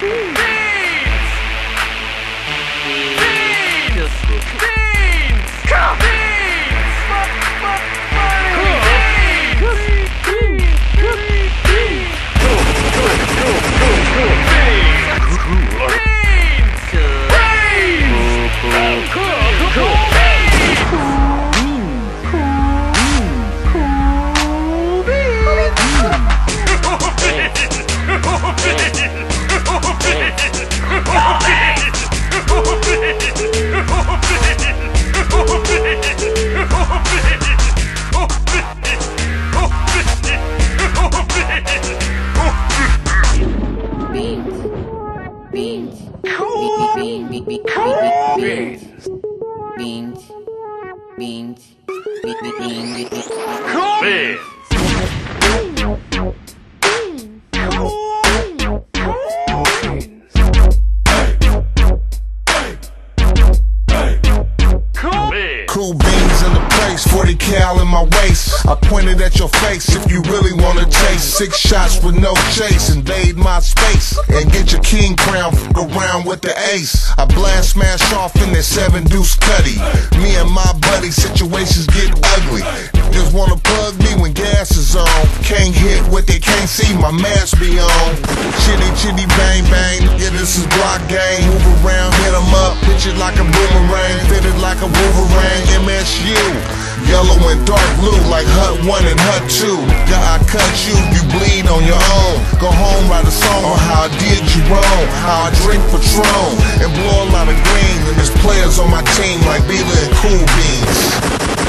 see. Beans. Beans. Beans. Beans. Beans. Beans. Beans. Cool beans in the place, 40 cal in my waist. I pointed at your face if you really wanna taste. Six shots with no chase, invade my space. And get your king crown, f around with the ace. I blast smash off in that seven deuce cutty. Me and my buddy, situations get ugly. Just wanna plug me when gas is on. Can't hit what they can't see, my mask be on. Chitty chitty bang bang, yeah, this is block game. Move around, hit 'em up, pitch it like a boomerang, fitted like a Wolverine. MSU, yellow and dark blue like Hut 1 and Hut 2. Yeah, I cut you, you bleed on your own. Go home, write a song on how I did you wrong. How I drink Patron and blow a lot of green. And there's players on my team like Bila and Cool Bean.